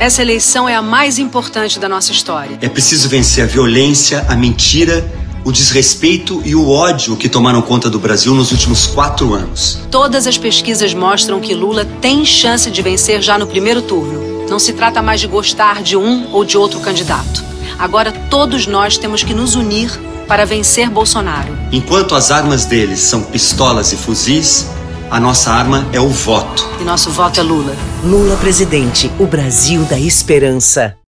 Essa eleição é a mais importante da nossa história. É preciso vencer a violência, a mentira, o desrespeito e o ódio que tomaram conta do Brasil nos últimos quatro anos. Todas as pesquisas mostram que Lula tem chance de vencer já no primeiro turno. Não se trata mais de gostar de um ou de outro candidato. Agora todos nós temos que nos unir para vencer Bolsonaro. Enquanto as armas deles são pistolas e fuzis, a nossa arma é o voto. E nosso voto é Lula. Lula presidente, o Brasil da esperança.